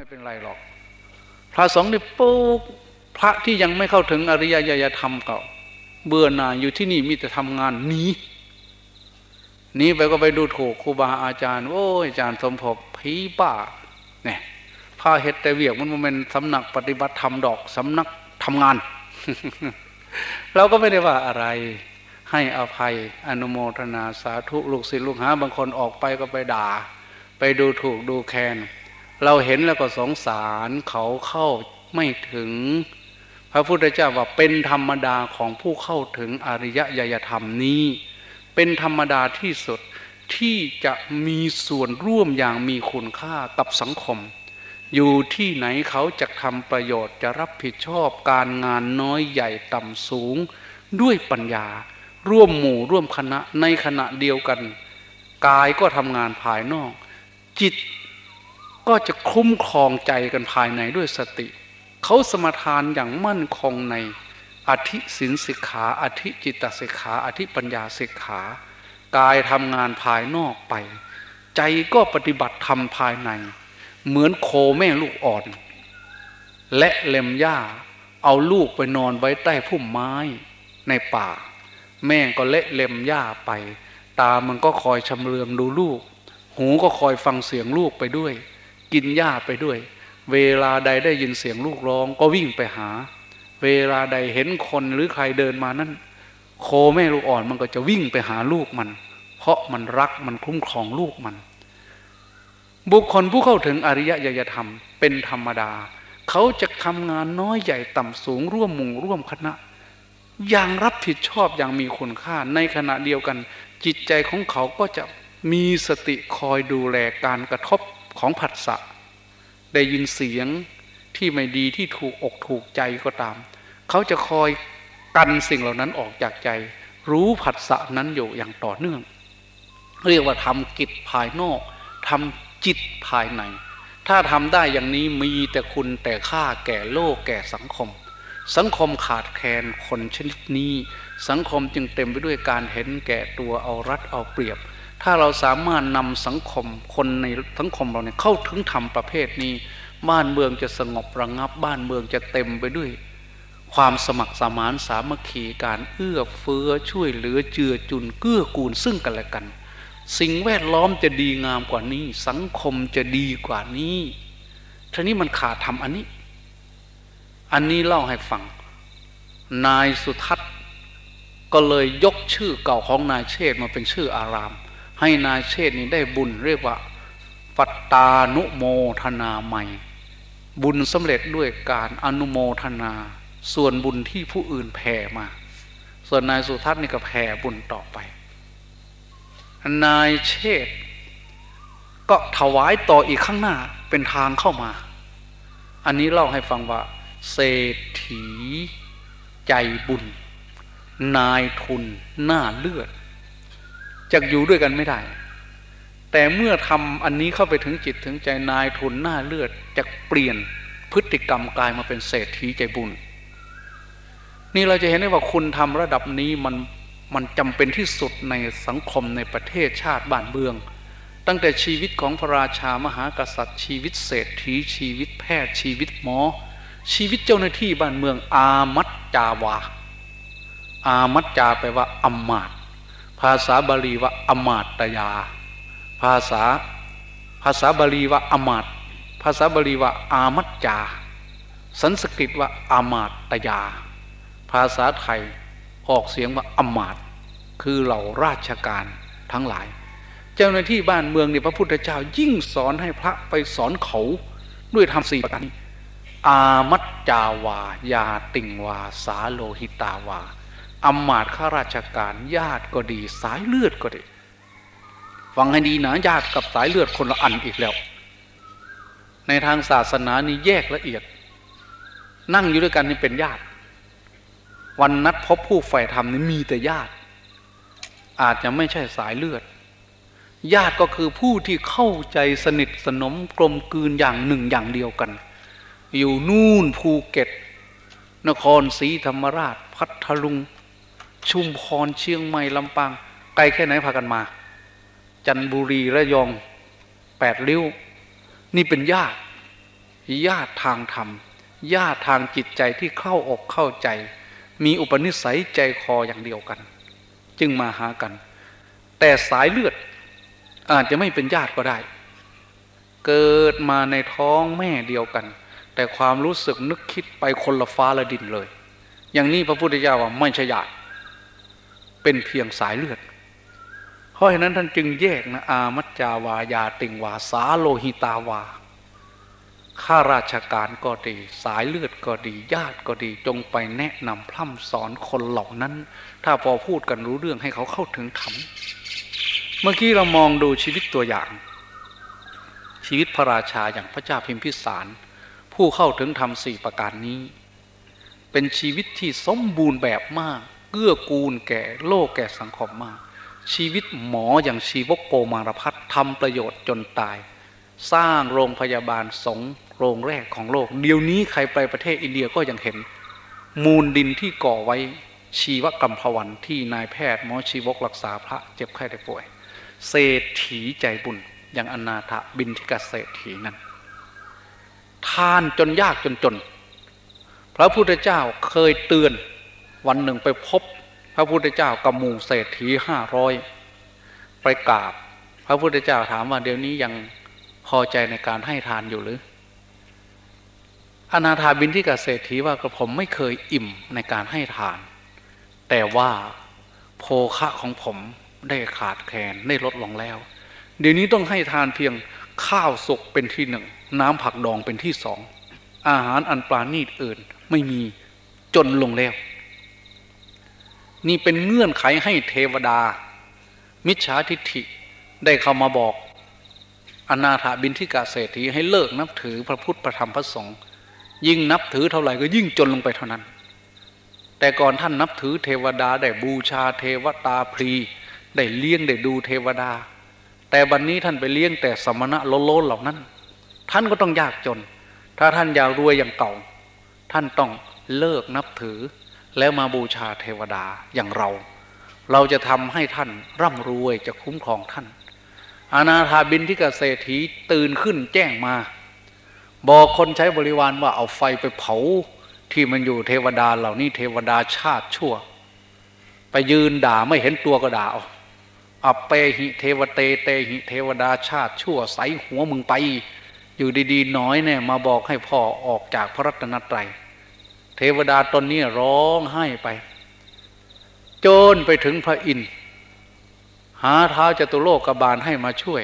ไม่เป็นไรหรอก พระสงฆ์นี่ปุ๊บพระที่ยังไม่เข้าถึงอริยญาธรรมเก่า เบื่อหน่ายอยู่ที่นี่มีแต่ทำงานหนีหนีไปก็ไปดูถูกครูบาอาจารย์ โอ้ยอาจารย์สมภพผีบ้าเนี่ยพาเฮ็ดแต่เวียกมันมันเป็นสำนักปฏิบัติธรรมดอกสำนักทำงาน เราก็ไม่ได้ว่าอะไรให้อภัยอนุโมทนาสาธุลูกศิษย์ลูกหาบางคนออกไปก็ไปด่า ไปดูถูกดูแคลน เราเห็นแล้วก็สงสารเขาเข้าไม่ถึง พระพุทธเจ้าว่าเป็นธรรมดาของผู้เข้าถึงอริยญาธรรมนี้ เป็นธรรมดาที่สุดที่จะมีส่วนร่วมอย่างมีคุณค่ากับสังคม อยู่ที่ไหนเขาจะทำประโยชน์จะรับผิดชอบการงานน้อยใหญ่ต่ำสูง ด้วยปัญญา ร่วมหมู่ร่วมคณะในขณะเดียวกัน กายก็ทำงานภายนอก จิต ก็จะคุ้มครองใจกันภายในด้วยสติ เขาสมทานอย่างมั่นคงในอธิสินสิกขาอธิจิตสิกขาอธิปัญญาสิกขากายทำงานภายนอกไป ใจก็ปฏิบัติธรรมภายใน เหมือนโคแม่ลูกอ่อน และเล็มหญ้าเอาลูกไปนอนไว้ใต้พุ่มไม้ในป่า แม่ก็เละเล็มหญ้าไป ตามันก็คอยชำเลืองดูลูก หูก็คอยฟังเสียงลูกไปด้วย กินหญ้าไปด้วย เวลาใดได้ยินเสียงลูกร้อง ก็วิ่งไปหา เวลาใดเห็นคนหรือใครเดินมานั้น โคแม่ลูกอ่อนมันก็จะวิ่งไปหาลูกมัน เพราะมันรักมันคุ้มครองลูกมัน บุคคลผู้เข้าถึงอริยญาธรรมเป็นธรรมดา เขาจะทำงานน้อยใหญ่ต่ำสูงร่วมมู่ร่วมคณะอย่างรับผิดชอบอย่างมีคุณค่าในขณะเดียวกัน จิตใจของเขาก็จะมีสติคอยดูแลการกระทบ ของผัสสะได้ยินเสียงที่ไม่ดีที่ถูกอกถูกใจก็ตาม เขาจะคอยกันสิ่งเหล่านั้นออกจากใจ รู้ผัสสะนั้นอยู่อย่างต่อเนื่อง เรียกว่าทำกิจภายนอกทำจิตภายใน ถ้าทำได้อย่างนี้มีแต่คุณแต่ค่าแก่โลกแก่สังคม สังคมขาดแคลนคนชนิดนี้ สังคมจึงเต็มไปด้วยการเห็นแก่ตัวเอารัดเอาเปรียบ ถ้าเราสามารถนำสังคมคนในสังคมเราเนี่ยเข้าถึงธรรมประเภทนี้ บ้านเมืองจะสงบระงับ บ้านเมืองจะเต็มไปด้วย ความสมัครสมานสามัคคีการเอื้อเฟื้อช่วยเหลือเจือจุนเกื้อกูลซึ่งกันและกัน สิ่งแวดล้อมจะดีงามกว่านี้ สังคมจะดีกว่านี้ทีนี้มันขาดทำอันนี้ อันนี้เล่าให้ฟัง นายสุทัศน์ก็เลยยกชื่อเก่าของนายเชษมาเป็นชื่ออาราม ให้นายเชษนี้ได้บุญเรียกว่าปัตตานุโมทนาใหม่ บุญสำเร็จด้วยการอนุโมทนา ส่วนบุญที่ผู้อื่นแผ่มา ส่วนนายสุทัศน์นี่ก็แผ่บุญต่อไป นายเชษก็ถวายต่ออีกข้างหน้าเป็นทางเข้ามา อันนี้เล่าให้ฟังว่า เศรษฐี ใจบุญ นายทุนหน้าเลือด จะอยู่ด้วยกันไม่ได้ แต่เมื่อทำอันนี้เข้าไปถึงจิตถึงใจนายทุนหน้าเลือดจะเปลี่ยนพฤติกรรมกลายมาเป็นเศรษฐีใจบุญ นี่เราจะเห็นได้ว่าคุณทำระดับนี้มันมันจำเป็นที่สุดในสังคมในประเทศชาติบ้านเมือง ตั้งแต่ชีวิตของพระราชามหากษัตริย์ ชีวิตเศรษฐีชีวิตแพทย์ชีวิตหมอ ชีวิตเจ้าหน้าที่บ้านเมือง อามัจจาวาอามัจจาแปลว่าอมมาต ภาษาบาลีว่าอมาตยา ภาษาภาษาบาลีว่าอมาตภาษาบาลีว่าอามัจจา สันสกฤตว่าอามาตยา ภาษาไทยออกเสียงว่าอมาตคือเหล่าราชการทั้งหลาย เจ้าหน้าที่บ้านเมืองในพระพุทธเจ้ายิ่งสอนให้พระไปสอนเขาด้วยทำสี่ประการนี้อามัจจาวายาติงวา สาโลหิตาวา อำมาตย์ข้าราชการญาติก็ดีสายเลือดก็ดีฟังให้ดีนะญาติกับสายเลือดคนละอันอีกแล้ว ในทางศาสนานี่แยกละเอียด นั่งอยู่ด้วยกันนี่เป็นญาติ วันนัดพบผู้ใฝ่ธรรมนี่มีแต่ญาติ อาจจะไม่ใช่สายเลือด ญาติก็คือผู้ที่เข้าใจสนิทสนมกลมกลืนอย่างหนึ่งอย่างเดียวกัน อยู่นู่นภูเก็ต นครศรีธรรมราช พัทลุง ชุมพรเชียงใหม่ลำปางไกลแค่ไหนพากันมา จันบุรีระยองแปดริ้ว นี่เป็นญาติญาติทางธรรมญาติทางจิตใจที่เข้าอกเข้าใจ มีอุปนิสัยใจคออย่างเดียวกัน จึงมาหากัน แต่สายเลือดอาจจะไม่เป็นญาติก็ได้ เกิดมาในท้องแม่เดียวกัน แต่ความรู้สึกนึกคิดไปคนละฟ้าละดินเลย อย่างนี้พระพุทธเจ้าว่าไม่ใช่ญาติ เป็นเพียงสายเลือด เพราะฉะนั้นท่านจึงแยกนะอามัจจาวายาติงวาสาโลหิตาวาข้าราชการก็ดี สายเลือดก็ดีญาติก็ดี จงไปแนะนำพร่ำสอนคนเหล่านั้น ถ้าพอพูดกันรู้เรื่องให้เขาเข้าถึงธรรมเมื่อกี้เรามองดูชีวิตตัวอย่าง ชีวิตพระราชาอย่างพระเจ้าพิมพิสาร ผู้เข้าถึงธรรมสี่ประการนี้ เป็นชีวิตที่สมบูรณ์แบบมาก เกื้อกูลแก่โลกแก่สังคมมาก ชีวิตหมออย่างชีวกโกมารพัฒทำประโยชน์จนตาย สร้างโรงพยาบาลสงโรงแรกของโลก เดี๋ยวนี้ใครไปประเทศอินเดียก็ยังเห็น มูลดินที่ก่อไว้ชีวกรรมพวันที่นายแพทย์หมอชีวกรักษาพระเจ็บไข้ได้ป่วย เศรษฐีใจบุญอย่างอนาถบินทิกเศรษฐีนั้นทานจนยากจนจน พระพุทธเจ้าเคยเตือน วันหนึ่งไปพบพระพุทธเจ้ากับหมู่เศรษฐีห้าร้อยไปกราบ พระพุทธเจ้าถามว่าเดี๋ยวนี้ยังพอใจในการให้ทานอยู่หรือ อนาถาบินที่กับเศรษฐีว่ากระผมไม่เคยอิ่มในการให้ทาน แต่ว่าโภคะของผมได้ขาดแคลนได้ลดลงแล้ว เดี๋ยวนี้ต้องให้ทานเพียงข้าวสุกเป็นที่หนึ่ง น้ำผักดองเป็นที่สอง อาหารอันปราณีตอื่นไม่มีจนลงแล้ว นี่เป็นเงื่อนไขให้เทวดา มิจฉาทิฏฐิได้เข้ามาบอก อนาถาบินทิกาเศรษฐีให้เลิกนับถือพระพุทธพระธรรมพระสงฆ์ยิ่งนับถือเท่าไหร่ก็ยิ่งจนลงไปเท่านั้น แต่ก่อนท่านนับถือเทวดาได้บูชาเทวตาพรีได้เลี้ยงได้ดูเทวดา แต่บัดนนี้ท่านไปเลี้ยงแต่สมณะโลโลเหล่านั้น ท่านก็ต้องยากจน ถ้าท่านอยากรวยอย่างเก่า ท่านต้องเลิกนับถือ แล้วมาบูชาเทวดาอย่างเรา เราจะทำให้ท่านร่ำรวยจะคุ้มครองท่าน อาณาถาบินที่กเกษตรีตื่นขึ้นแจ้งมา บอกคนใช้บริวารว่าเอาไฟไปเผาที่มันอยู่เทวดาเหล่านี้เทวดาชาติชั่ว ไปยืนด่าไม่เห็นตัวก็ด่าเอาอัปเปหิเทวเตเตหิเทวดาชาติชั่วใสหัวมึงไป อยู่ดีๆน้อยเนี่ยมาบอกให้พ่อออกจากพระรัตนตรัย เทวดาตนนี้ร้องไห้ไป โจนไปถึงพระอินทร์หาเท้าจตุโลกบาลให้มาช่วย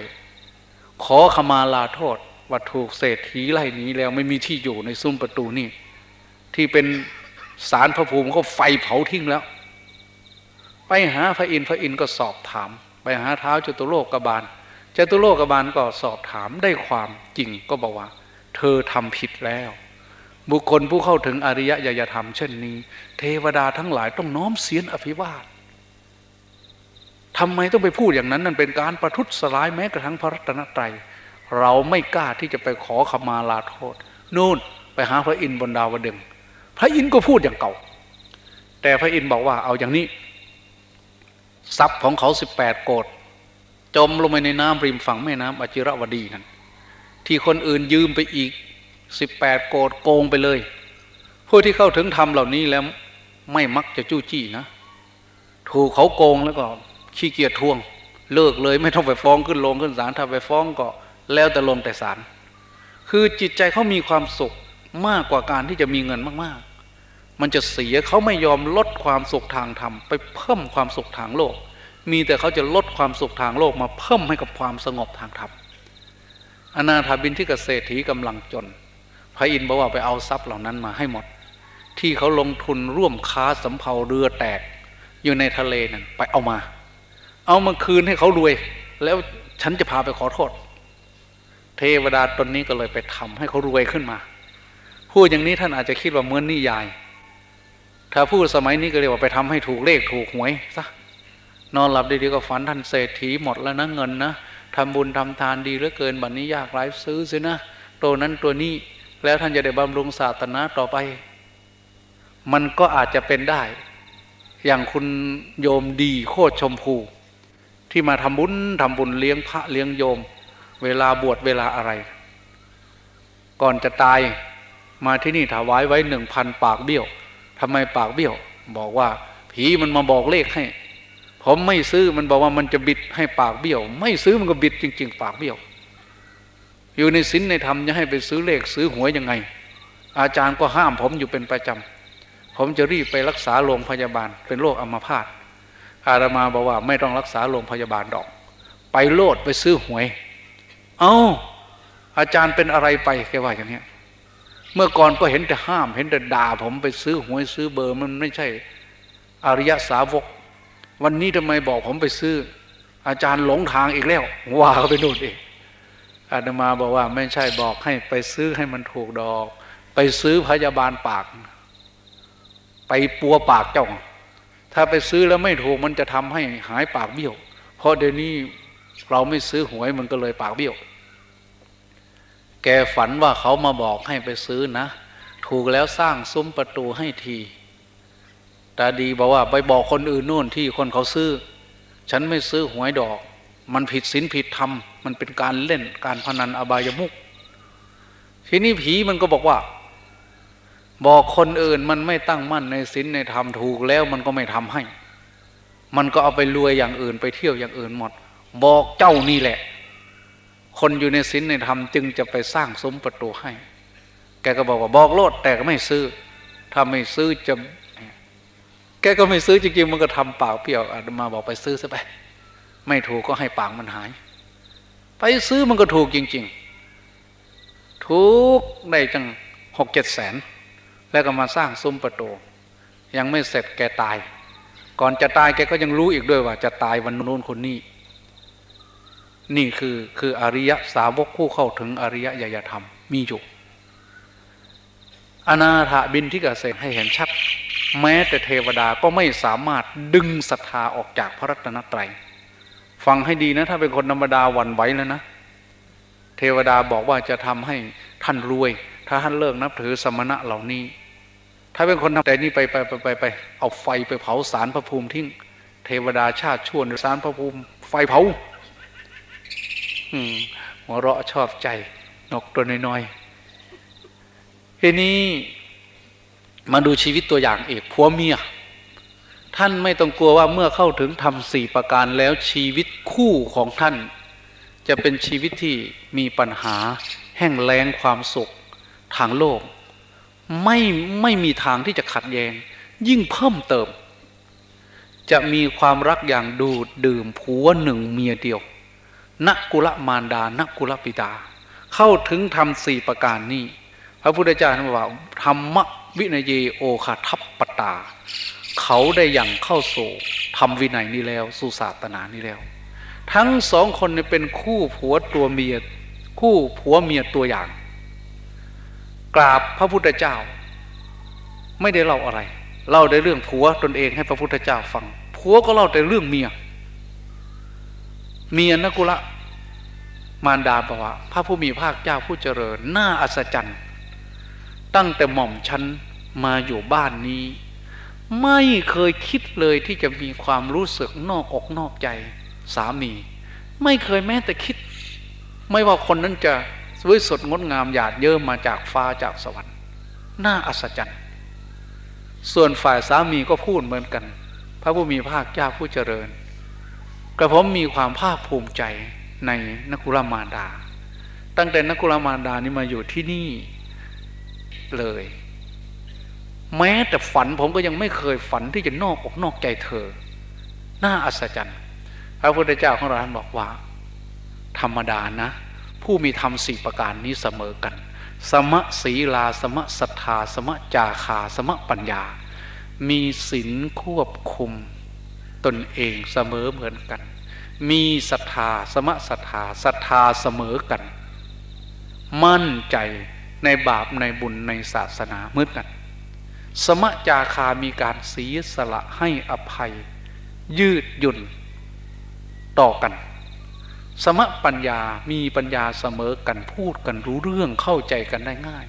ขอขมาลาโทษว่าถูกเศรษฐีไล่หนีแล้วไม่มีที่อยู่ในซุ้มประตูนี่ ที่เป็นสารพระภูมิก็ไฟเผาทิ้งแล้ว ไปหาพระอินทร์พระอินทร์ก็สอบถาม ไปหาเท้าจตุโลกบาลจตุโลกบาลก็สอบถามได้ความจริงก็บอกว่า เธอทำผิดแล้ว บุคคลผู้เข้าถึงอริยญาณธรรมเช่นนี้ เทวดาทั้งหลายต้องน้อมเสียนอภิวาททำไมต้องไปพูดอย่างนั้นนั่นเป็นการประทุษร้ายแม้กระทั่งพระรัตนตรัยเราไม่กล้าที่จะไปขอขมาลาโทษ นู่นไปหาพระอินทร์บนดาวดึงพระอินทร์ก็พูดอย่างเก่า แต่พระอินทร์บอกว่าเอาอย่างนี้ ทรัพย์ของเขาสิบแปดโกดจมลงไปในน้ำริมฝั่งแม่น้ำอจิรวดีนั่นที่คนอื่นยืมไปอีก สิบแปดโกดโกงไปเลย ผู้ที่เข้าถึงธรรมเหล่านี้แล้วไม่มักจะจู้จี้นะ ถูกเขาโกงแล้วก็ขี้เกียจทวง เลิกเลยไม่ต้องไปฟ้องขึ้นลงขึ้นศาลถ้าไปฟ้องก็แล้วแต่ลงแต่ศาลคือจิตใจเขามีความสุขมากกว่าการที่จะมีเงินมากๆ มันจะเสียเขาไม่ยอมลดความสุขทางธรรมไปเพิ่มความสุขทางโลก มีแต่เขาจะลดความสุขทางโลกมาเพิ่มให้กับความสงบทางธรรมอนาถาบินที่เกษตรถีกำลังจน พระอินทร์บอกว่าไปเอาทรัพย์เหล่านั้นมาให้หมด ที่เขาลงทุนร่วมค้าสำเภาเรือแตกอยู่ในทะเลนั่นไปเอามา เอามาคืนให้เขารวย แล้วฉันจะพาไปขอโทษ เทวดาตนนี้ก็เลยไปทำให้เขารวยขึ้นมาพูดอย่างนี้ท่านอาจจะคิดว่าเหมือนนิยาย ถ้าพูดสมัยนี้ก็เรียกว่าไปทำให้ถูกเลขถูกหวยซะนอนหลับดีๆก็ฝันท่านเศรษฐีหมดแล้วนะเงินนะทำบุญทำทานดีเหลือเกินบัดนนี้ยากไร้ซื้อสินะตัวนั้นตัวนี้ แล้วท่านจะได้บำรุงศาสนาต่อไป มันก็อาจจะเป็นได้ อย่างคุณโยมดีโคตรชมพู ที่มาทำบุญทำบุญเลี้ยงพระเลี้ยงโยม เวลาบวชเวลาอะไร ก่อนจะตายมาที่นี่ถวายไว้หนึ่งพันปากเบี้ยวทำไมปากเบี้ยว บอกว่า ผีมันมาบอกเลขให้ ผมไม่ซื้อมันบอกว่ามันจะบิดให้ปากเบี้ยว ไม่ซื้อมันก็บิดจริง ๆ ปากเบี้ยว อยู่ในศีลในธรรมจะให้ไปซื้อเลขซื้อหวยยังไง อาจารย์ก็ห้ามผมอยู่เป็นประจำผมจะรีบไปรักษาโรงพยาบาล เป็นโรคอัมพาตอาตมาบอกว่าไม่ต้องรักษาโรงพยาบาลดอก ไปโลดไปซื้อหวย เอา้าอาจารย์เป็นอะไรไปแกว่าอย่างนี้เมื่อก่อนก็เห็นแต่ห้ามเห็นแต่ด่าผมไปซื้อหวยซื้อเบอร์มันไม่ใช่อริยสาวก วันนี้ทำไมบอกผมไปซื้อ อาจารย์หลงทางอีกแล้วว่าเขาไปนู่นเอง อาตมาบอกว่าไม่ใช่บอกให้ไปซื้อให้มันถูกดอก ไปซื้อพยาบาลปาก ไปปัวปากเจ้าถ้าไปซื้อแล้วไม่ถูกมันจะทำให้หายปากเบี้ยว เพราะเดี๋ยวนี้เราไม่ซื้อหวยมันก็เลยปากเบี้ยว แกฝันว่าเขามาบอกให้ไปซื้อนะ ถูกแล้วสร้างซุ้มประตูให้ทีตาดีบอกว่าไปบอกคนอื่นนู่นที่คนเขาซื้อ ฉันไม่ซื้อหวยดอก มันผิดศีลผิดธรรม มันเป็นการเล่นการพนันอบายมุกทีนี้ผีมันก็บอกว่า บอกคนอื่นมันไม่ตั้งมั่นในศีลในธรรมถูกแล้วมันก็ไม่ทำให้ มันก็เอาไปรวยอย่างอื่นไปเที่ยวอย่างอื่นหมด บอกเจ้านี่แหละ คนอยู่ในศีลในธรรมจึงจะไปสร้างซุ้มประตูให้ แกก็บอกว่าบอกโลดแต่ก็ไม่ซื้อ ถ้าไม่ซื้อจะ แกก็ไม่ซื้อจริงๆมันก็ทำปากเปรี้ยวอาตมาบอกไปซื้อซะไป ไม่ถูกก็ให้ปากมันหาย ไปซื้อมันก็ถูกจริง ๆ ถูกได้จังหกเจ็ดแสน แล้วก็มาสร้างซุ้มประตู ยังไม่เสร็จแกตาย ก่อนจะตายแกก็ยังรู้อีกด้วยว่า จะตายวันนู้นคนนี้ นี่คือคืออริยสาวกผู้เข้าถึงอริยญาธรรมมีอยู่อนาถบินที่เกษตรให้เห็นชัด แม้แต่เทวดาก็ไม่สามารถดึงศรัทธาออกจากพระรัตนตรัย ฟังให้ดีนะ ถ้าเป็นคนธรรมดาหวั่นไหวแล้วนะ เทวดาบอกว่าจะทำให้ท่านรวย ถ้าท่านเลิกนับถือสมณะเหล่านี้ ถ้าเป็นคนทำแต่นี่ไปไปไปไปไปเอาไฟไปเผาสารพระภูมิทิ้งเทวดาชาติชวนสารพระภูมิไฟเผาหัวเราะชอบใจ นกตัวน้อยๆทีนี้มาดูชีวิตตัวอย่างเอกผัวเมีย ท่านไม่ต้องกลัวว่าเมื่อเข้าถึงทำสี่ประการแล้วชีวิตคู่ของท่าน จะเป็นชีวิตที่มีปัญหา แห้งแล้งความสุขทางโลก ไม่ไม่มีทางที่จะขัดแยง้ง ยิ่งเพิ่มเติม จะมีความรักอย่างดูดดื่มผัวหนึ่งเมียเดียวนักกุลมารดานักกุลปิตาเข้าถึงทำสี่ประการนี้ พระพุทธเจ้าท่านบอกธรรมวินัยโอคาทัพปตา เขาได้อย่างเข้าสู่ทำวินัยนี้แล้ว สู่ศาสนานี้แล้ว ทั้งสองคนเป็นคู่ผัวตัวเมียคู่ผัวเมียตัวอย่าง กราบพระพุทธเจ้า ไม่ได้เล่าอะไรเล่าได้เรื่องผัวตนเองให้พระพุทธเจ้าฟังผัวก็เล่าแต่เรื่องเมีย เมียนกุละมารดาบอกว่าพระผู้มีภาคเจ้าผู้เจริญน่าอัศจรรย์ ตั้งแต่หม่อมฉันมาอยู่บ้านนี้ ไม่เคยคิดเลยที่จะมีความรู้สึกนอกอกนอกใจ สามี ไม่เคยแม้แต่คิด ไม่ว่าคนนั้นจะสวยสดงดงามหยาดเยิ้มมาจากฟ้าจากสวรรค์น่าอัศจรรย์ส่วนฝ่ายสามีก็พูดเหมือนกัน พระผู้มีภาคเจ้าผู้เจริญ กระผมมีความภาคภูมิใจในนักกุลมารดา ตั้งแต่นักกุลมารดานี่มาอยู่ที่นี่เลย แม้แต่ฝันผมก็ยังไม่เคยฝันที่จะนอกอกนอกใจเธอ น่าอัศจรรย์พระพุทธเจ้าของเราท่านบอกว่า ธรรมดานะ ผู้มีธรรมสี่ประการนี้เสมอกัน สมะศีลา สมะศรัทธา สมะจาคา สมะปัญญา มีศีลควบคุมตนเองเสมอเหมือนกัน มีศรัทธา สมะศรัทธาศรัทธาเสมอกัน มั่นใจในบาปในบุญในศาสนาเหมือนกัน สมะจาคามีการเสียสละให้อภัย ยืดหยุ่น ต่อกัน สมะปัญญามีปัญญาเสมอกันพูดกันรู้เรื่องเข้าใจกันได้ง่าย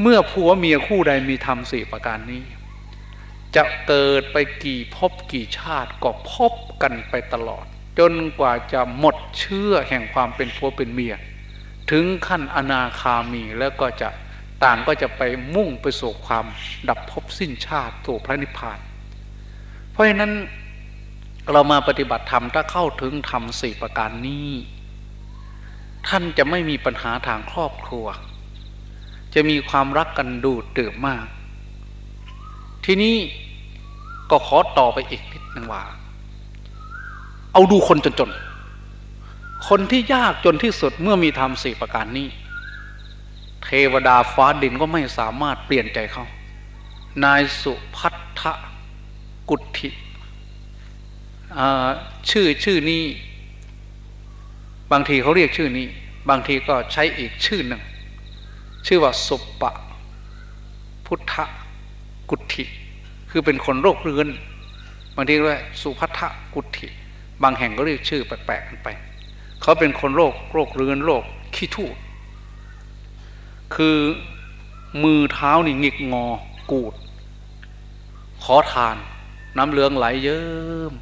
เมื่อผัวเมียคู่ใดมีธรรมสี่ประการนี้ จะเกิดไปกี่ภพกี่ชาติก็พบกันไปตลอด จนกว่าจะหมดเชื่อแห่งความเป็นผัวเป็นเมีย ถึงขั้นอนาคามีแล้วก็จะ ต่างก็จะไปมุ่งไปสู่ความดับภพสิ้นชาติสู่พระนิพพาน เพราะฉะนั้นเรามาปฏิบัติธรรมถ้าเข้าถึงธรรมสี่ประการนี้ ท่านจะไม่มีปัญหาทางครอบครัว จะมีความรักกันดูดดื่มมาก ทีนี้ก็ขอต่อไปอีกนิดนึงว่า เอาดูคนจนๆคนที่ยากจนที่สุดเมื่อมีธรรมสี่ประการนี้ ทวดาฟ้าดินก็ไม่สามารถเปลี่ยนใจเขา นายสุพัทธกุฏิชื่อชื่อนี้ บางทีเขาเรียกชื่อนี้ บางทีก็ใช้อีกชื่อหนึ่ง ชื่อว่าสุปปะพุทธกุฏิคือเป็นคนโรคเรื้อน บางทีเรียกสุพัทธกุฏิบางแห่งก็เรียกชื่อแปลกๆกันไป เขาเป็นคนโรคโรคเรื้อนโรคขี้ทูด คือมือเท้านี่หงิกงอกูด ขอทาน น้ำเหลืองไหลเยิ้ม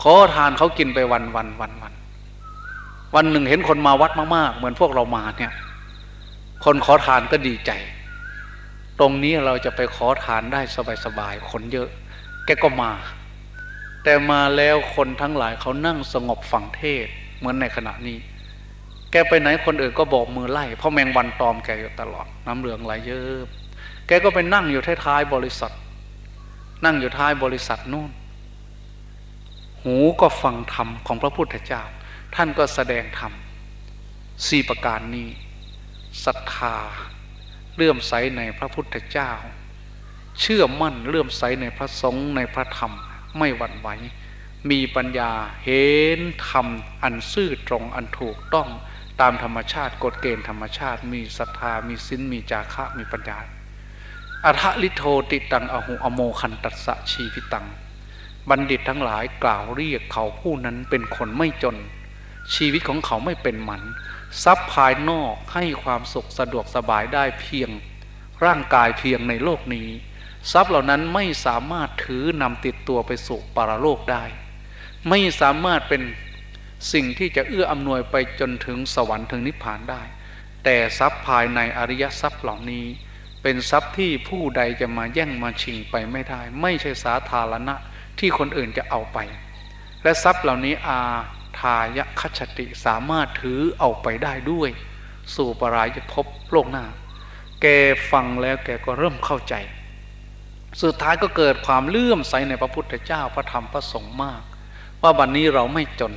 ขอทานเขากินไปวันวันวันวันวันหนึ่งเห็นคนมาวัดมากๆ เหมือนพวกเรามาเนี่ย คนขอทานก็ดีใจ ตรงนี้เราจะไปขอทานได้สบายๆคนเยอะ แกก็มา แต่มาแล้วคนทั้งหลายเขานั่งสงบฝังเทศเหมือนในขณะนี้ แกไปไหนคนอื่นก็บอกมือไล่เพราะแมงวันตอมแกอยู่ตลอด น้ำเหลืองไหลเยอะแกก็ไปนั่งอยู่ท้ายๆบริษัท นั่งอยู่ท้ายบริษัทนู่น หูก็ฟังธรรมของพระพุทธเจ้า ท่านก็แสดงธรรมสี่ประการนี้ศรัทธาเลื่อมใสในพระพุทธเจ้า เชื่อมั่นเลื่อมใสในพระสงฆ์ในพระธรรมไม่หวั่นไหวมีปัญญาเห็นธรรมอันซื่อตรงอันถูกต้อง ตามธรรมชาติกฎเกณฑ์ธรรมชาติ มีศรัทธามีสินมีจาคะมีปัญญาอัทลิโทติตังอหุอโมคันตัสสะชีวิตัง บัณฑิตทั้งหลายกล่าวเรียกเขาผู้นั้นเป็นคนไม่จน ชีวิตของเขาไม่เป็นหมันทรัพย์ภายนอกให้ความสุขสะดวกสบายได้เพียง ร่างกายเพียงในโลกนี้ ทรัพย์เหล่านั้นไม่สามารถถือนำติดตัวไปสู่ปรโลกได้ ไม่สามารถเป็น สิ่งที่จะเอื้ออำนวยไปจนถึงสวรรค์ถึงนิพพานได้ แต่ทรัพย์ภายในอริยทรัพย์เหล่านี้ เป็นทรัพย์ที่ผู้ใดจะมาแย่งมาชิงไปไม่ได้ ไม่ใช่สาธารณะที่คนอื่นจะเอาไป และทรัพย์เหล่านี้อาทายคัชติสามารถถือเอาไปได้ด้วย สู่ปรายภพบโลกหน้า แกฟังแล้วแกก็เริ่มเข้าใจ สุดท้ายก็เกิดความเลื่อมใสในพระพุทธเจ้าพระธรรมพระสงฆ์มาก ว่าวันนี้เราไม่จน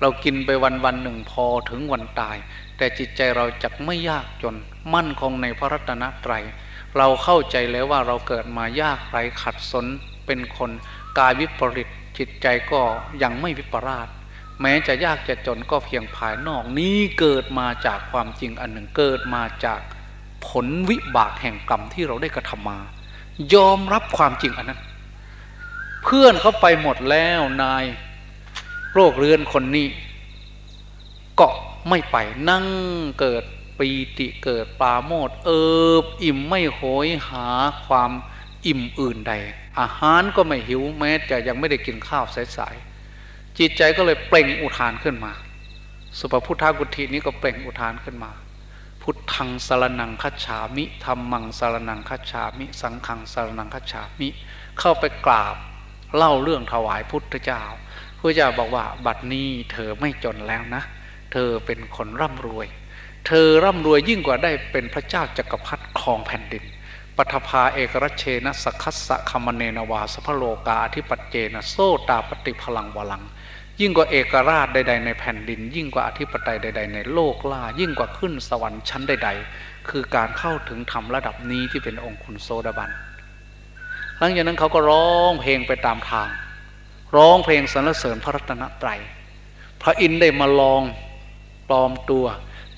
เรากินไปวันวันหนึ่งพอถึงวันตาย แต่จิตใจเราจะไม่ยากจน มั่นคงในพระรัตนตรัย เราเข้าใจแล้วว่าเราเกิดมายากไรขัดสนเป็นคนกายวิปริตจิตใจก็ยังไม่วิปราชแม้จะยากจะจนก็เพียงภายนอกนี้เกิดมาจากความจริงอันหนึ่งเกิดมาจากผลวิบากแห่งกรรมที่เราได้กระทำมา ยอมรับความจริงอันนั้น เพื่อนเขาไปหมดแล้วนาย โรคเรือนคนนี้ ก็ไม่ไปนั่งเกิดปีติเกิดปาโมดเอิบอิ่มไม่โหยหาความอิ่มอื่นใด อาหารก็ไม่หิวแม้จะยังไม่ได้กินข้าวสายๆจิตใจก็เลยเปล่งอุทานขึ้นมา สุภพุทธากุฏินี้ก็เปล่งอุทานขึ้นมา พุทธังสารนังคัจฉามิธรรมังสารนังคัจฉามิ สังฆังสารนังคัจฉามิ เข้าไปกราบเล่าเรื่องถวายพุทธเจ้า พระเจ้าบอกว่า บัดนี้เธอไม่จนแล้วนะ เธอเป็นคนร่ำรวย เธอร่ำรวยยิ่งกว่าได้เป็นพระเจ้าจักรพรรดิครองแผ่นดินปัทภาเอกรเชนะสคัสสะคมเนนวาสพโลกาธิปัจเจนะโซตาปฏิพลังวลัง ยิ่งกว่าเอกราชใด ๆ ในแผ่นดิน ยิ่งกว่าอธิปไตยใด ๆ ในโลกล่า ยิ่งกว่าขึ้นสวรรค์ชั้นใด ๆ คือการเข้าถึงธรรมระดับนี้ที่เป็นองค์คุณโซดาบัน หลังจากนั้นเขาก็ร้องเพลงไปตามทาง ร้องเพลงสรรเสริญพระรัตนตรัย พระอินทร์ได้มาลองปลอมตัว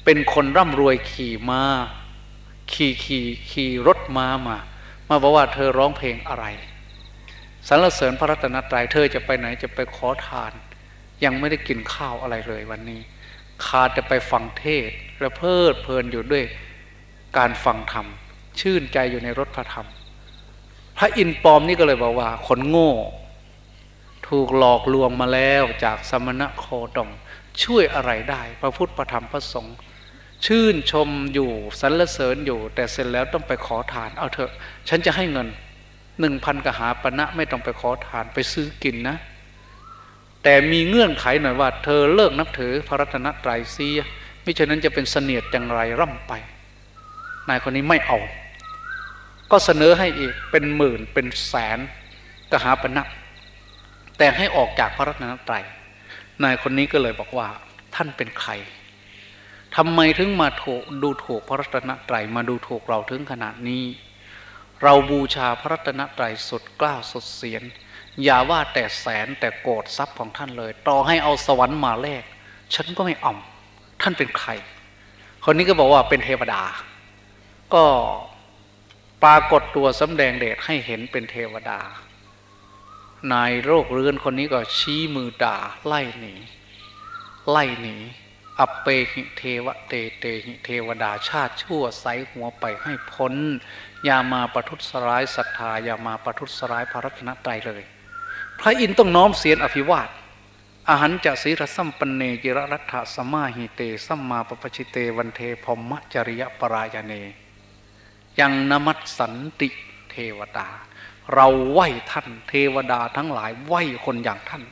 เป็นคนร่ำรวยขี่มา้าขี่ขี่ขี่รถม้ามา มาบอกว่าเธอร้องเพลงอะไรสรรเสริญพระรัตนตรัยเธอจะไปไหนจะไปขอทาน ยังไม่ได้กินข้าวอะไรเลยวันนี้ขาดจะไปฟังเทศและเพลิดเพลินอยู่ด้วยการฟังธรรม ชื่นใจอยู่ในรถพระธรรม พระอินทร์ปลอมนี่ก็เลยบอกว่า คนโง่ ถูกหลอกลวงมาแล้วจากสมณะโคดมช่วยอะไรได้ พระพุทธพระธรรมพระสงฆ์ชื่นชมอยู่สรรเสริญอยู่ แต่เสร็จแล้วต้องไปขอทาน เอาเถอะ ฉันจะให้เงินหนึ่งพันกหาปณะไม่ต้องไปขอทานไปซื้อกินนะ แต่มีเงื่อนไขหน่อยว่า เธอเลิกนับถือพระรัตนตรัยเสียมิฉะนั้นจะเป็นเสนียดจังไรร่ำไป นายคนนี้ไม่เอา ก็เสนอให้อีกเป็นหมื่นเป็นแสนกหาปณะ แต่ให้ออกจากพระรัตนตรัยนายคนนี้ก็เลยบอกว่าท่านเป็นใครทำไมถึงมาถูกดูถูกพระรัตนตรัยมาดูถูกเราถึงขนาดนี้ เราบูชาพระรัตนตรัยสุดกล้าสุดเสียนอย่าว่าแต่แสนแต่โกรธทรัพย์ของท่านเลย ต่อให้เอาสวรรค์มาแลกฉันก็ไม่อ่อมท่านเป็นใคร คนนี้ก็บอกว่าเป็นเทวดา ก็ปรากฏตัวสำแดงเดชให้เห็นเป็นเทวดา นายโรคเรือนคนนี้ก็ชี้มือด่าไล่หนีไล่หนีอัปเปหิเทวเตเตหิเทวดาชาติชั่วใสหัวไปให้พ้นอย่ามาประทุษร้ายศรัทธาอย่ามาประทุษร้ายพระรัตนตรัยเลย พระอินทร์ต้องน้อมเสียนอภิวาทอาหารจะศีรสัมปันเนกิรรัตถสมาหิเตสัมมาปปชิเตวันเทพมจริยปรายเน ยังนมัสสันติเทวดา เราไหว้ท่านเทวดาทั้งหลายไหว้คนอย่างท่าน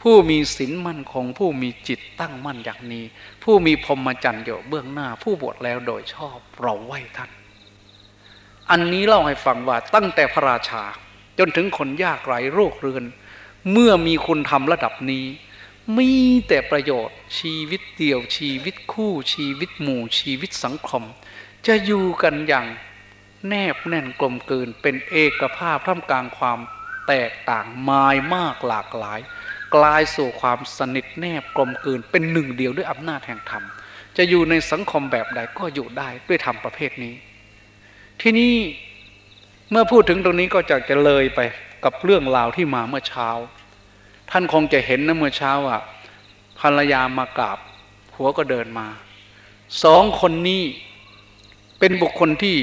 ผู้มีศีลมั่นคง ผู้มีจิตตั้งมั่นอย่างนี้ ผู้มีพรหมจรรย์อยู่เบื้องหน้า ผู้บวชแล้วโดยชอบเราไหว้ท่าน อันนี้เล่าให้ฟังว่าตั้งแต่พระราชา จนถึงคนยากไร้โรคเรือน เมื่อมีคุณธรรมระดับนี้มีแต่ประโยชน์ชีวิตเดี่ยวชีวิตคู่ชีวิตหมู่ชีวิตสังคม จะอยู่กันอย่าง แนบแน่นกลมกลืนเป็นเอกภาพท่ามกลางความแตกต่างมายมากหลากหลาย กลายสู่ความสนิทแนบกลมกลืนเป็นหนึ่งเดียวด้วยอำนาจแห่งธรรม จะอยู่ในสังคมแบบใดก็อยู่ได้ด้วยธรรมประเภทนี้ ที่นี่เมื่อพูดถึงตรงนี้ก็จะจะเลยไปกับเรื่องราวที่มาเมื่อเช้า ท่านคงจะเห็นนะเมื่อเช้าอะภรรยามากราบหัวก็เดินมาสองคนนี้เป็นบุคคลที่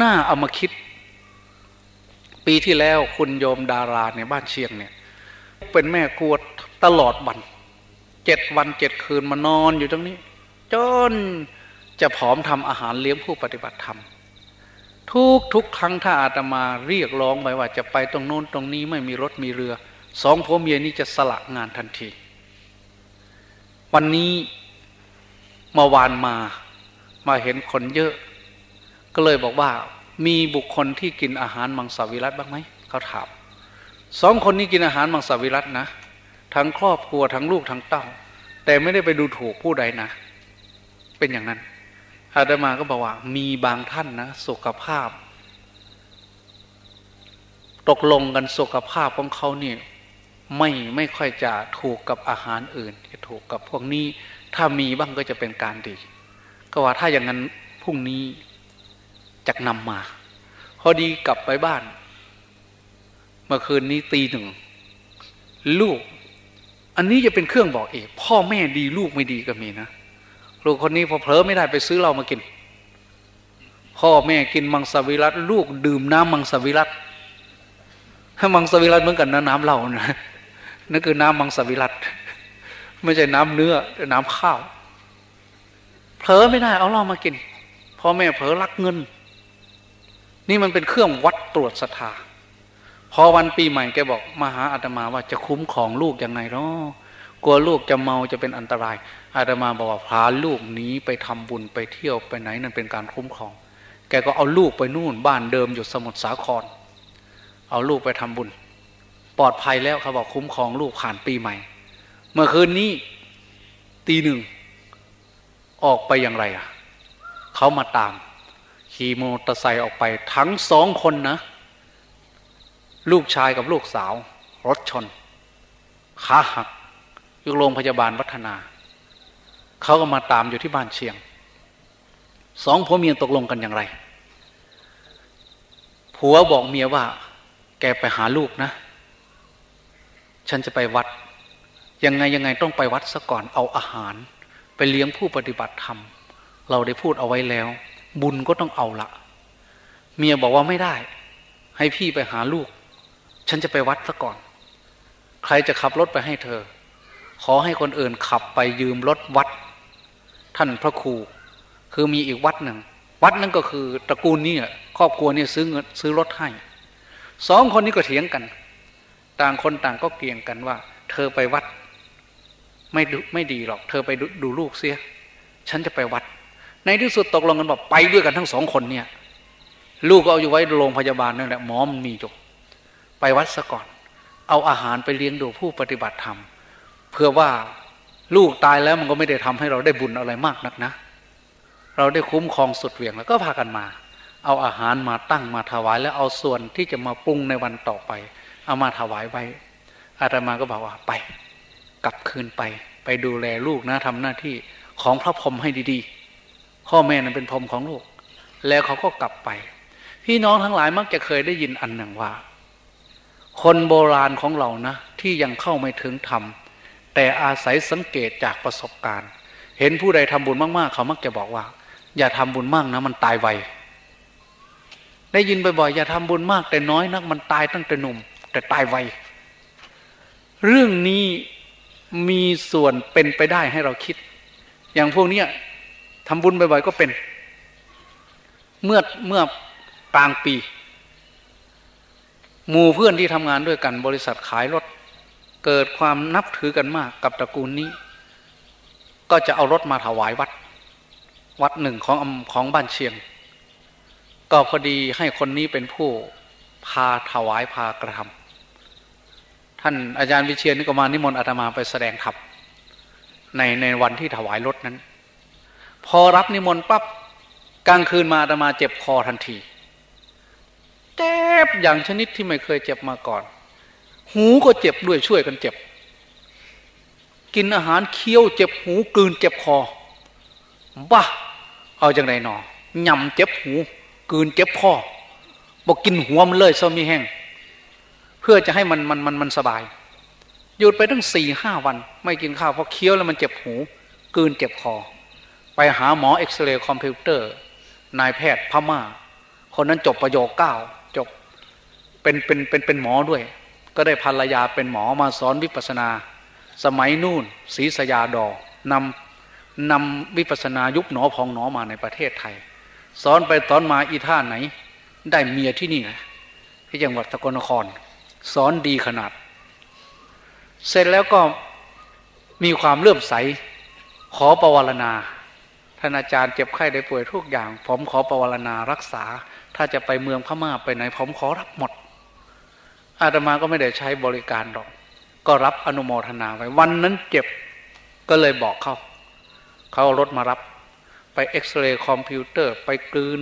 น่าเอามาคิด ปีที่แล้วคุณโยมดาราในบ้านเชียงเนี่ย เป็นแม่กวดตลอดวันเจ็ดวันเจ็ดคืนมานอนอยู่ตรงนี้ จนจะผอมทำอาหารเลี้ยงผู้ปฏิบัติธรรมทุกทุกครั้งถ้าอาตมาเรียกร้องไปว่าจะไปตรงโน้นตรงนี้ไม่มีรถมีเรือสองพ่อเมียนี้จะสละงานทันที วันนี้มาวานมามาเห็นคนเยอะ ก็เลยบอกว่ามีบุคคลที่กินอาหารมังสวิรัตบ้างไหมเขาถามสองคนนี้กินอาหารมังสวิรัตนะทั้งครอบครัวทั้งลูกทั้งเต้า แต่ไม่ได้ไปดูถูกผู้ใดนะ เป็นอย่างนั้น อาตมาก็บอกว่า มีบางท่านนะสุขภาพ ตกลงกันสุขภาพของเขาเนี่ยไม่ไม่ค่อยจะถูกกับอาหารอื่นที่ถูกกับพวกนี้ ถ้ามีบ้างก็จะเป็นการดี ก็ว่าถ้าอย่างนั้นพรุ่งนี้ จะนำมา พอดีกลับไปบ้าน เมื่อคืนนี้ตีหนึ่ง ลูก อันนี้จะเป็นเครื่องบอกเอกพ่อแม่ดีลูกไม่ดีก็มีนะลูกคนนี้พอเผลอไม่ได้ไปซื้อเรามากิน พ่อแม่กินมังสวิรัตลูกดื่มน้ำมังสวิรัตถ้มังสวิรัตเหมือนกันนะน้ำเหล้านะนั่นคือน้ำมังสวิรัตไม่ใช่น้ำเนื้อน้ำข้าวเผลอไม่ได้เอาเรามากินพ่อแม่เผลอรักเงิน นี่มันเป็นเครื่องวัดตรวจศรัทธาพอวันปีใหม่แกบอกมาหาอาตมาว่าจะคุ้มของลูกยังไงเนาะกลัวลูกจะเมาจะเป็นอันตราย อาตมาบอกว่าพาลูกนี้ไปทำบุญไปเที่ยวไปไหนนั่นเป็นการคุ้มครอง แกก็เอาลูกไปนู่นบ้านเดิมอยู่สมุทรสาคร เอาลูกไปทำบุญ ปลอดภัยแล้วเขาบอกคุ้มครองลูกผ่านปีใหม่ เมื่อคืนนี้ตีหนึ่งออกไปอย่างไรอะเขามาตาม ขี่มอเตอร์ไซค์ออกไปทั้งสองคนนะ ลูกชายกับลูกสาว รถชนขาหักอยู่โรงพยาบาลวัฒนา เขาก็มาตามอยู่ที่บ้านเชียง สองผัวเมียตกลงกันอย่างไร ผัวบอกเมียว่า แกไปหาลูกนะ ฉันจะไปวัด ยังไงยังไงต้องไปวัดซะก่อนเอาอาหาร ไปเลี้ยงผู้ปฏิบัติธรรม เราได้พูดเอาไว้แล้ว บุญก็ต้องเอาละเมียบอกว่าไม่ได้ ให้พี่ไปหาลูก ฉันจะไปวัดซะก่อน ใครจะขับรถไปให้เธอ ขอให้คนอื่นขับไปยืมรถวัด ท่านพระครู คือมีอีกวัดหนึ่ง วัดนั่นก็คือตระกูลนี้ครอบครัวนี่ซื้อเงินซื้อรถให้สองคนนี้ก็เถียงกัน ต่างคนต่างก็เกี่ยงกันว่า เธอไปวัด ไม่ไม่ดีหรอก เธอไปดดูลูกเสีย ฉันจะไปวัด ในที่สุดตกลงกันว่าไปด้วยกันทั้งสองคนเนี่ย ลูกก็เอาอยู่ไว้โรงพยาบาลนั่นแหละหมอมันมีจบไปวัดซะก่อน เอาอาหารไปเลี้ยงดูผู้ปฏิบัติธรรมเพื่อว่าลูกตายแล้วมันก็ไม่ได้ทำให้เราได้บุญอะไรมากนักนะ เราได้คุ้มครองสุดเวียงแล้วก็พากันมา เอาอาหารมาตั้งมาถวายแล้วเอาส่วนที่จะมาปรุงในวันต่อไป เอามาถวายไว้อาตมาก็บอกว่าไป กลับคืนไป ไปดูแลลูกนะทำหน้าที่ของพระพรหมให้ดีๆ พ่อแม่นั้นเป็นพรมของลูก แล้วเขาก็กลับไป พี่น้องทั้งหลายมักจะเคยได้ยินอันหนึ่งว่า คนโบราณของเรานะ ที่ยังเข้าไม่ถึงธรรมแต่อาศัยสังเกตจากประสบการณ์ เห็นผู้ใดทำบุญมากๆ เขามักจะบอกว่า อย่าทำบุญมากนะ มันตายไวได้ยินบ่อยๆอย่าทำบุญมากแต่น้อยนัก มันตายตั้งแต่หนุ่ม แต่ตายไวเรื่องนี้มีส่วนเป็นไปได้ให้เราคิด อย่างพวกนี้ ทำบุญบ่อยๆก็เป็น เมื่อเมื่อกลางปี หมู่เพื่อนที่ทำงานด้วยกัน บริษัทขายรถ เกิดความนับถือกันมากกับตระกูลนี้ ก็จะเอารถมาถวายวัด วัดหนึ่งของของบ้านเชียง ก็พอดีให้คนนี้เป็นผู้พาถวายพากระทำท่านอาจารย์วิเชียนนี่ก็มานิมนต์อาตมาไปแสดงธรรมในในวันที่ถวายรถนั้น พอรับนิมนต์ปั๊บกลางคืนมาอาตมาเจ็บคอทันที เจ็บอย่างชนิดที่ไม่เคยเจ็บมาก่อน หูก็เจ็บด้วยช่วยกันเจ็บ กินอาหารเคี้ยวเจ็บหูกลืนเจ็บคอบ้าเอาจังไรหนอยำเจ็บหูกลืนเจ็บคอบอกกินหัวมันเลยซะมีแห้ง เพื่อจะให้มันมันมันมันสบาย หยุดไปตั้งสี่ห้าวัน ไม่กินข้าวเพราะเคี้ยวแล้วมันเจ็บหูกลืนเจ็บคอ ไปหาหมอเอ็กซเรย์คอมพิวเตอร์ นายแพทย์พม่า คนนั้นจบประโยคเก้าจบเป็นเป็นเป็นเป็นหมอด้วย ก็ได้ภรรยาเป็นหมอมาสอนวิปัสนา สมัยนู่นศรีสยาดอนำนำวิปัสนายุบหนอพองหนอมาในประเทศไทย สอนไปสอนมาอีท่าไหน ได้เมียที่นี่นะที่จังหวัดสกลนคร สอนดีขนาด เสร็จแล้วก็มีความเลื่อมใสขอประวรณา ท่านอาจารย์เจ็บไข้ได้ป่วยทุกอย่าง ผมขอประวรณารักษา ถ้าจะไปเมืองพม่าไปไหนผมขอรับหมด อาตมาก็ไม่ได้ใช้บริการหรอก ก็รับอนุโมทนาไว้วันนั้นเจ็บก็เลยบอกเขาเขาเอารถมารับ ไปเอ็กซเรย์คอมพิวเตอร์ไปกลืน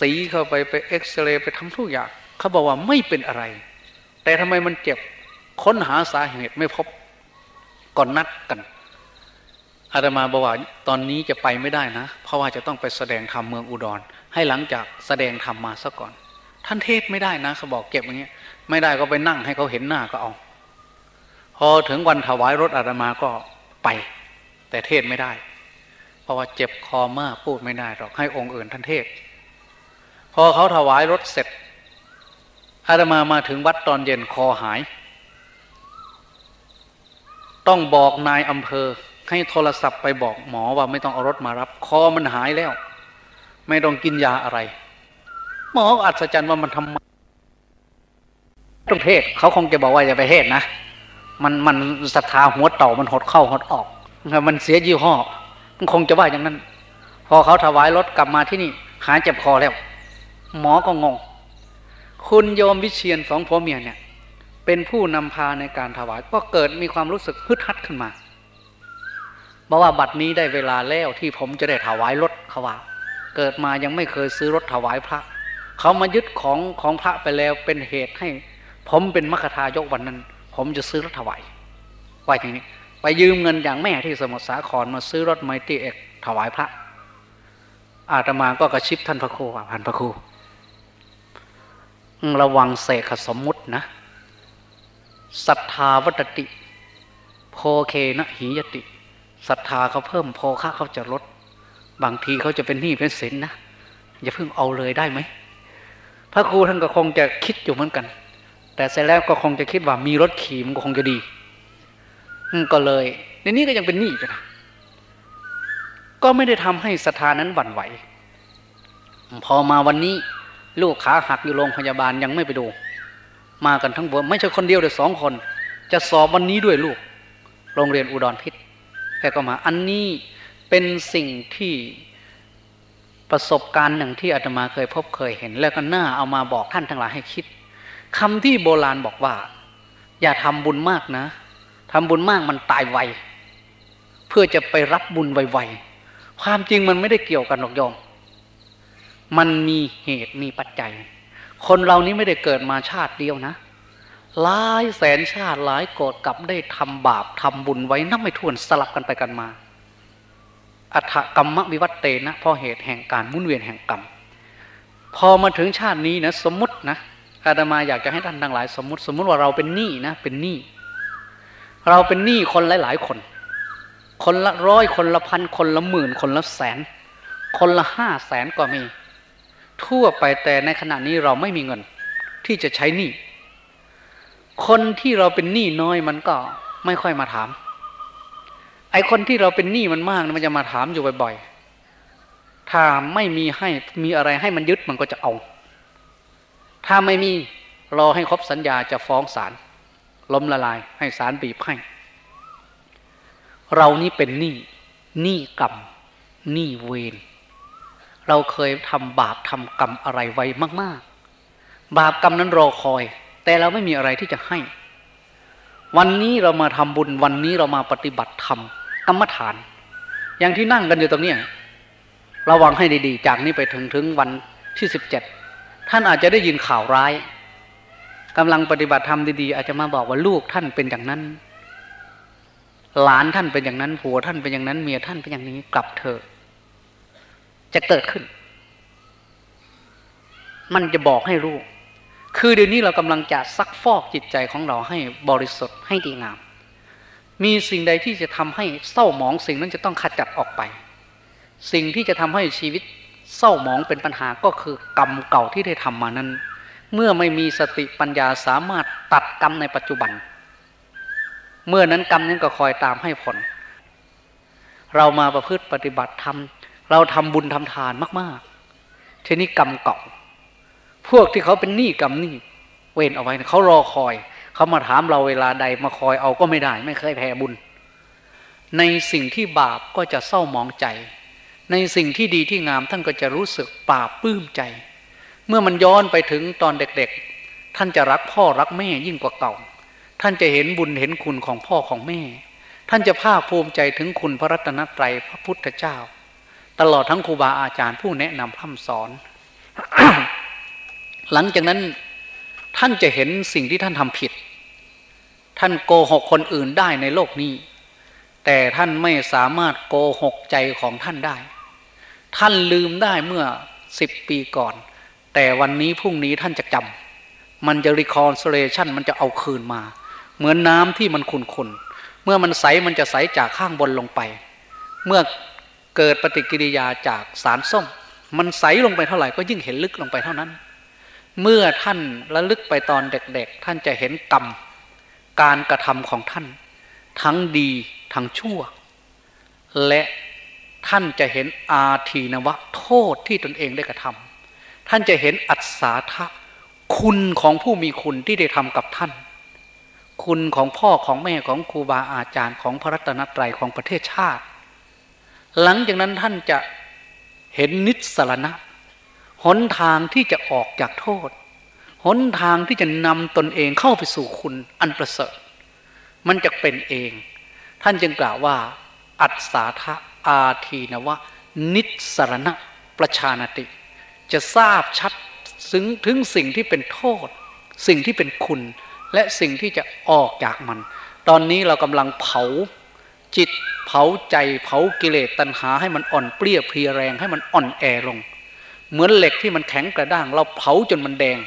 สีเข้าไปไปเอ็กซเรย์ไปทำทุกอย่างเขาบอกว่าไม่เป็นอะไร แต่ทำไมมันเจ็บค้นหาสาเหตุไม่พบก่อนนัดกัน อาตมาบอกว่าตอนนี้จะไปไม่ได้นะ เพราะว่าจะต้องไปแสดงธรรมเมืองอุดร ให้หลังจากแสดงธรรมมาซะก่อน ท่านเทศไม่ได้นะเขาบอกเก็บอย่างเงี้ย ไม่ได้ก็ไปนั่งให้เขาเห็นหน้าก็เอา พอถึงวันถวายรถอาตมาก็ไป แต่เทศไม่ได้ เพราะว่าเจ็บคอมากพูดไม่ได้หรอกให้องค์อื่นท่านเทศ พอเขาถวายรถเสร็จอาตมามาถึงวัดตอนเย็นคอหาย ต้องบอกนายอำเภอ ให้โทรศัพท์ไปบอกหมอว่าไม่ต้องเอารถมารับ คอมันหายแล้ว ไม่ต้องกินยาอะไร หมออัศจรรย์ว่ามันทำต้องเทศเขาคงจะบอกว่าอย่าไปเทศนะมันมันศรัทธาหัวเต่ามันหดเข้าหดออก มันเสียยี่ห้อมันคงจะว่าอย่างนั้น พอเขาถวายรถกลับมาที่นี่ หายเจ็บคอแล้ว หมอก็งง คุณโยมวิเชียนสองพ่อเมียเนี่ย เป็นผู้นำพาในการถวาย ก็เกิดมีความรู้สึกฮึดฮัดขึ้นมา บอกว่าบัดนี้ได้เวลาแล้วที่ผมจะได้ถวายรถเขาว่า เกิดมายังไม่เคยซื้อรถถวายพระ เขามายึดของของพระไปแล้วเป็นเหตุให้ ผมเป็นมรคทายกวันนั้น ผมจะซื้อรถถวายว่าอย่างนี้ ไปยืมเงินอย่างแม่ที่สมุทรสาครมาซื้อรถไมตี้เอกถวายพระ อาตมาก็กระชิบท่านพระครูว่านพระครูระวังเสกสมมุตินะศรัทธาวัตติ โพเคนะหิยติ ศรัทธาเขาเพิ่มโพค่าเขาจะลด บางทีเขาจะเป็นหนี้เป็นสินนะอย่าเพิ่งเอาเลยได้ไหมพระครูท่านก็คงจะคิดอยู่เหมือนกัน แต่เสร็จแล้วก็คงจะคิดว่ามีรถขี่มันก็คงจะดีก็เลย ในนี้ก็ยังเป็นหนี้อยู่นะก็ไม่ได้ทำให้ศรัทธานั้นหวั่นไหว พอมาวันนี้ ลูกขาหักอยู่โรงพยาบาลยังไม่ไปดู มากันทั้งบวไม่ใช่คนเดียวเลยสองคน จะสอบวันนี้ด้วยลูก โรงเรียนอุดรพิษ แกก็มาอันนี้เป็นสิ่งที่ประสบการณ์หนึ่งที่อาตมาเคยพบเคยเห็น แล้วก็น่าเอามาบอกท่านทั้งหลายให้คิดคำที่โบราณบอกว่า อย่าทำบุญมากนะทำบุญมากมันตายไวเพื่อจะไปรับบุญไวๆความจริงมันไม่ได้เกี่ยวกันหรอกโยม มันมีเหตุมีปัจจัย คนเรานี้ไม่ได้เกิดมาชาติเดียวนะ หลายแสนชาติหลายโกรธกับได้ทำบาปทำบุญไว้นับไม่ถ้วนสลับกันไปกันมา อัฐกรรมวิวัตเตนะเพราะเหตุแห่งการมุนเวียนแห่งกรรม พอมาถึงชาตินี้นะสมมตินะอาตมาอยากจะให้ท่านทั้งหลายสมมติ สมมติว่าเราเป็นหนี้นะเป็นหนี้เราเป็นหนี้คนหลาย ๆ คน คนละร้อยคนละพันคนละหมื่นคนละแสน คนละห้าแสนก็มี ทั่วไปแต่ในขณะนี้เราไม่มีเงิน ที่จะใช้หนี้ คนที่เราเป็นหนี้น้อยมันก็ไม่ค่อยมาถาม ไอ้คนที่เราเป็นหนี้มันมากมันจะมาถามอยู่บ่อยๆ ถ้าไม่มีให้มีอะไรให้มันยึดมันก็จะเอา ถ้าไม่มีรอให้ครบสัญญาจะฟ้องศาลล้มละลาย ให้ศาลบีบให้ เรานี่เป็นหนี้หนี้กรรมหนี้เวรเราเคยทำบาปทำกรรมอะไรไว้มาก ๆ บาปกรรมนั้นรอคอย แต่เราไม่มีอะไรที่จะให้ วันนี้เรามาทำบุญ วันนี้เรามาปฏิบัติธรรมกรรมฐาน อย่างที่นั่งกันอยู่ตรงนี้ระวังให้ดีๆ จากนี้ไปถึงถึงวันที่สิบเจ็ดท่านอาจจะได้ยินข่าวร้ายกำลังปฏิบัติธรรมดีๆ อาจจะมาบอกว่าลูกท่านเป็นอย่างนั้น หลานท่านเป็นอย่างนั้นผัวท่านเป็นอย่างนั้นเมียท่านเป็นอย่างนี้กลับเถอะจะเกิดขึ้น มันจะบอกให้รู้ คือเดี๋ยวนี้เรากำลังจะซักฟอกจิตใจของเราให้บริสุทธิ์ให้ดีงาม มีสิ่งใดที่จะทำให้เศร้าหมองสิ่งนั้นจะต้องขจัดออกไป สิ่งที่จะทำให้ชีวิตเศร้าหมองเป็นปัญหาก็คือกรรมเก่าที่ได้ทำมานั้น เมื่อไม่มีสติปัญญาสามารถตัดกรรมในปัจจุบัน เมื่อนั้นกรรมนั้นก็คอยตามให้ผล เรามาประพฤติปฏิบัติธรรมเราทำบุญทำทานมาก ๆ ทีนี้กรรมเก่า พวกที่เขาเป็นหนี้กรรมหนี้เว้นเอาไว้เขารอคอย เขามาถามเราเวลาใดมาคอยเอาก็ไม่ได้ ไม่เคยแพ้บุญ ในสิ่งที่บาปก็จะเศร้ามองใจ ในสิ่งที่ดีที่งามท่านก็จะรู้สึกปราบปลื้มใจ เมื่อมันย้อนไปถึงตอนเด็กๆ ท่านจะรักพ่อรักแม่ยิ่งกว่าเก่า ท่านจะเห็นบุญเห็นคุณของพ่อของแม่ ท่านจะภาคภูมิใจถึงคุณพระรัตนตรัยพระพุทธเจ้า ตลอดทั้งครูบาอาจารย์ผู้แนะนำพร่ำสอน หลังจากนั้นท่านจะเห็นสิ่งที่ท่านทำผิด ท่านโกหกคนอื่นได้ในโลกนี้ แต่ท่านไม่สามารถโกหกใจของท่านได้ ท่านลืมได้เมื่อสิบปีก่อน แต่วันนี้พรุ่งนี้ท่านจะจำมันจะรีคอนเซเลชันมันจะเอาคืนมา เหมือนน้ำที่มันขุ่นๆเมื่อมันใสมันจะใสจากข้างบนลงไป เมื่อเกิดปฏิกิริยาจากสารส้ม มันใสลงไปเท่าไหร่ก็ยิ่งเห็นลึกลงไปเท่านั้น เมื่อท่านระลึกไปตอนเด็กๆ ท่านจะเห็นกรรม การกระทำของท่าน ทั้งดีทั้งชั่ว และท่านจะเห็นอาทีนวะโทษที่ตนเองได้กระทำท่านจะเห็นอัศาทะคุณของผู้มีคุณที่ได้ทำกับท่าน คุณของพ่อของแม่ของครูบาอาจารย์ของพระรัตนตรัยของประเทศชาติ หลังจากนั้นท่านจะเห็นนิสรณะ หนทางที่จะออกจากโทษ หนทางที่จะนำตนเองเข้าไปสู่คุณอันประเสริฐ มันจะเป็นเอง ท่านจึงกล่าวว่า อัศาทะอาทีนวะ นิสรณะประชานติ จะทราบชัดซึงถึงสิ่งที่เป็นโทษ สิ่งที่เป็นคุณ และสิ่งที่จะออกจากมัน ตอนนี้เรากำลังเผาจิตเผาใจเผากิเลสตัณหาให้มันอ่อนเปรี้ยเพรียแรงให้มันอ่อนแอลง เหมือนเหล็กที่มันแข็งกระด้าง เราเผาจนมันแดง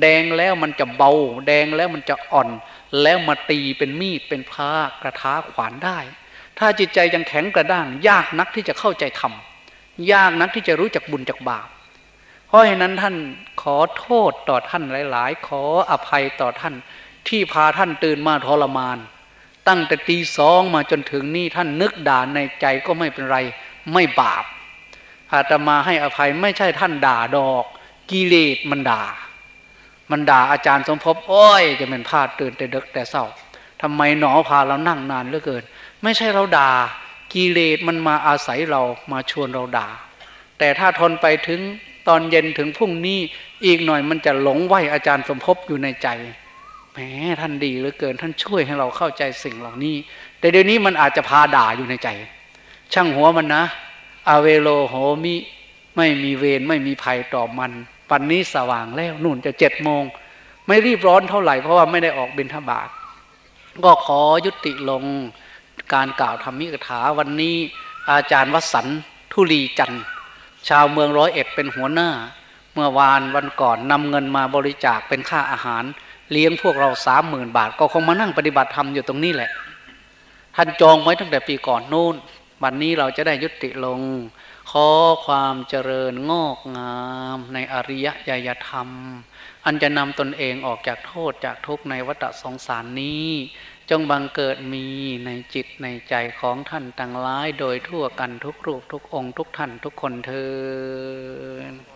แดงแล้วมันจะเบา แดงแล้วมันจะอ่อน แล้วมาตีเป็นมีดเป็นผ้ากระทาขวานได้ ถ้าจิตใจยังแข็งกระด้าง ยากนักที่จะเข้าใจธรรมยากนักที่จะรู้จักบุญจากบาปเพราะฉะนั้นท่านขอโทษต่อท่านหลาย ๆ ขออภัยต่อท่านที่พาท่านตื่นมาทรมาน ตั้งแต่ตีสองมาจนถึงนี่ท่านนึกด่าในใจก็ไม่เป็นไร ไม่บาป อาตมาให้อภัยไม่ใช่ท่านด่าดอก กิเลสมันด่า มันด่าอาจารย์สมภพโอ้ย จะเป็นพลาดตื่นแต่ดึกแต่เศร้าทำไมหนอพาเรานั่งนานเหลือเกิน ไม่ใช่เราด่า กิเลสมันมาอาศัยเรามาชวนเราด่า แต่ถ้าทนไปถึงตอนเย็นถึงพรุ่งนี้อีกหน่อยมันจะหลงไหวอาจารย์สมภพอยู่ในใจแหมท่านดีเหลือเกินท่านช่วยให้เราเข้าใจสิ่งเหล่านี้ แต่เดี๋ยวนี้มันอาจจะพาด่าอยู่ในใจ ช่างหัวมันนะ อเวโลโหมิ ไม่มีเวรไม่มีภัยต่อมัน ปันนี้สว่างแล้วนู่นจะเจ็ดโมง ไม่รีบร้อนเท่าไหร่เพราะว่าไม่ได้ออกบิณฑบาตก็ขอยุติลงการกล่าวธรรมิกถาวันนี้อาจารย์วสันทุลีจันทร์ชาวเมืองร้อยเอ็ดเป็นหัวหน้า เมื่อวานวันก่อนนำเงินมาบริจาคเป็นค่าอาหาร เลี้ยงพวกเราสามหมื่นบาท ก็คงมานั่งปฏิบัติธรรมอยู่ตรงนี้แหละ ท่านจองไว้ตั้งแต่ปีก่อนนู่น วันนี้เราจะได้ยุติลง ขอความเจริญงอกงามในอริยญยธรรม อันจะนำตนเองออกจากโทษจากทุกข์ในวัฏสงสารนี้ จงบังเกิดมีในจิตในใจของท่านต่างหลาย โดยทั่วกันทุกรูปทุกองค์ทุกท่านทุกคนเธอ